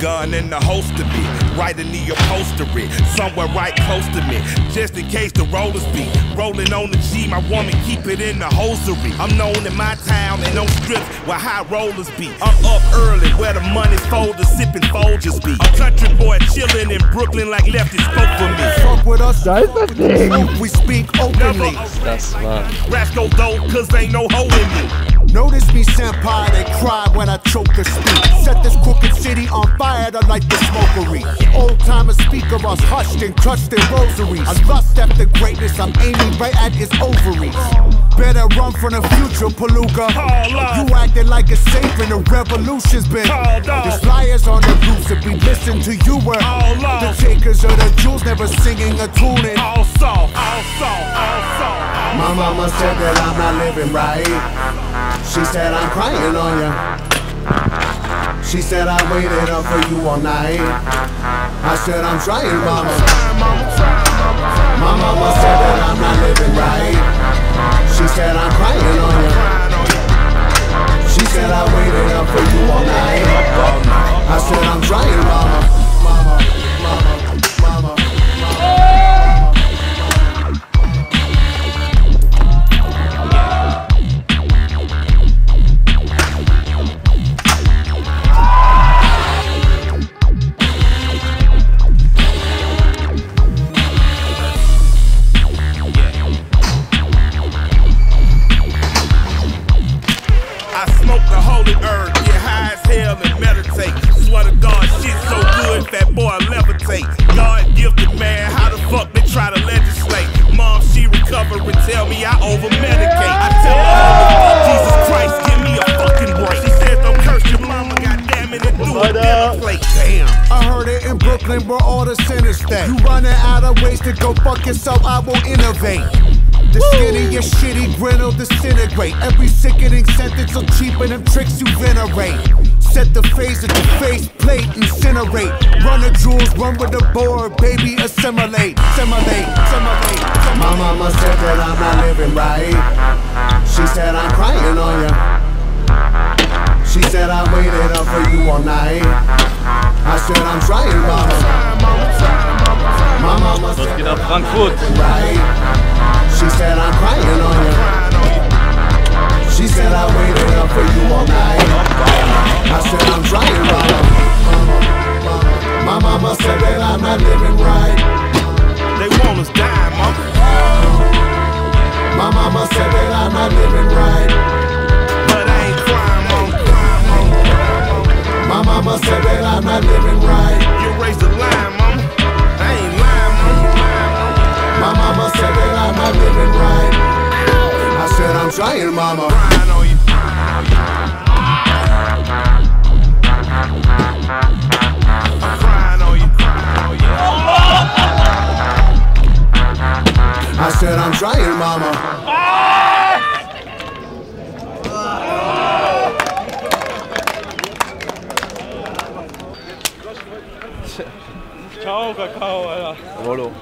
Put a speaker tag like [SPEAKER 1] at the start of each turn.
[SPEAKER 1] gun in the holster be right in the upholstery, somewhere right close to me, just in case the rollers be rolling on the G. My woman keep it in the hosiery. I'm known in my town and on strips where high rollers be. I'm up early where the money's folders, sipping Folgers be. A country boy chilling in Brooklyn like lefty spoke for me.
[SPEAKER 2] Fuck with us,
[SPEAKER 3] Da ist das Ding.
[SPEAKER 2] we speak openly.
[SPEAKER 4] Das war.
[SPEAKER 1] Rascal though, cause ain't no hoe in me.
[SPEAKER 2] Notice me, senpai, they cry when I choke the speak. Set this crooked city on fire to light the smokery. Old timers speak of us hushed and crushed in rosaries. I lust after greatness, I'm aiming right at his ovaries. Better run from the future, Palooka. You acting like a saint when the revolution's been.
[SPEAKER 1] Called up.
[SPEAKER 2] There's liars on the roofs if we listen to you. We're
[SPEAKER 1] All
[SPEAKER 2] the takers of the jewels, never singing a tune. in.
[SPEAKER 1] All soft, all soft, all soft.
[SPEAKER 2] My mama said that I'm not living right. She said I'm crying on you. She said I waited up for you all night. I said I'm trying, mama. Brooklyn where all the sinners stay. You running out of ways to go fuck yourself, I will innovate. The skinny, your shitty grin will disintegrate. Every sickening sentence will cheapen them tricks you venerate. Set the phase at the face plate, incinerate. Run the jewels, run with the board, baby, assimilate. Assimilate, assimilate. My mama said that I'm not living right. She said I'm crying on you. Said I waited up for you all night. I said I'm trying, mama. My mama said
[SPEAKER 4] geht ab Frankfurt?
[SPEAKER 2] right. She said I'm crying on you. She said I waited up for you said I'm trying, mama.
[SPEAKER 1] Crying on you. I'm crying on you. Crying on you.
[SPEAKER 2] I said I'm trying, mama.
[SPEAKER 4] Ciao, Kakao, Alter. Eh. Rollo.